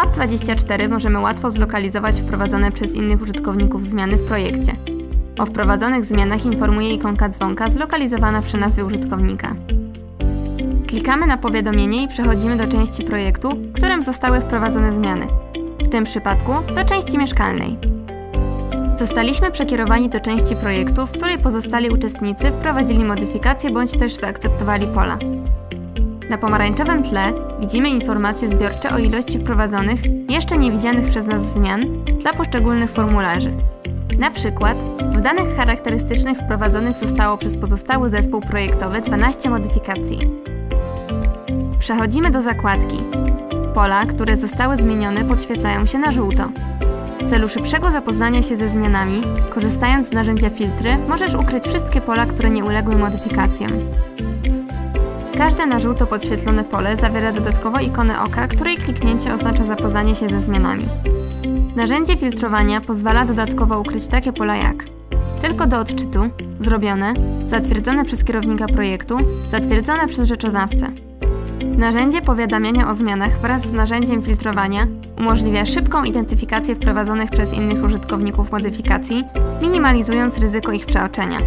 PAP24 możemy łatwo zlokalizować wprowadzone przez innych użytkowników zmiany w projekcie. O wprowadzonych zmianach informuje ikonka dzwonka zlokalizowana przy nazwie użytkownika. Klikamy na powiadomienie i przechodzimy do części projektu, w którym zostały wprowadzone zmiany. W tym przypadku do części mieszkalnej. Zostaliśmy przekierowani do części projektu, w której pozostali uczestnicy wprowadzili modyfikacje bądź też zaakceptowali pola. Na pomarańczowym tle widzimy informacje zbiorcze o ilości wprowadzonych, jeszcze niewidzianych przez nas zmian dla poszczególnych formularzy. Na przykład w danych charakterystycznych wprowadzonych zostało przez pozostały zespół projektowy 12 modyfikacji. Przechodzimy do zakładki. Pola, które zostały zmienione, podświetlają się na żółto. W celu szybszego zapoznania się ze zmianami, korzystając z narzędzia filtry, możesz ukryć wszystkie pola, które nie uległy modyfikacjom. Każde na żółto podświetlone pole zawiera dodatkowo ikonę oka, której kliknięcie oznacza zapoznanie się ze zmianami. Narzędzie filtrowania pozwala dodatkowo ukryć takie pola jak tylko do odczytu, zrobione, zatwierdzone przez kierownika projektu, zatwierdzone przez rzeczoznawcę. Narzędzie powiadamiania o zmianach wraz z narzędziem filtrowania umożliwia szybką identyfikację wprowadzonych przez innych użytkowników modyfikacji, minimalizując ryzyko ich przeoczenia.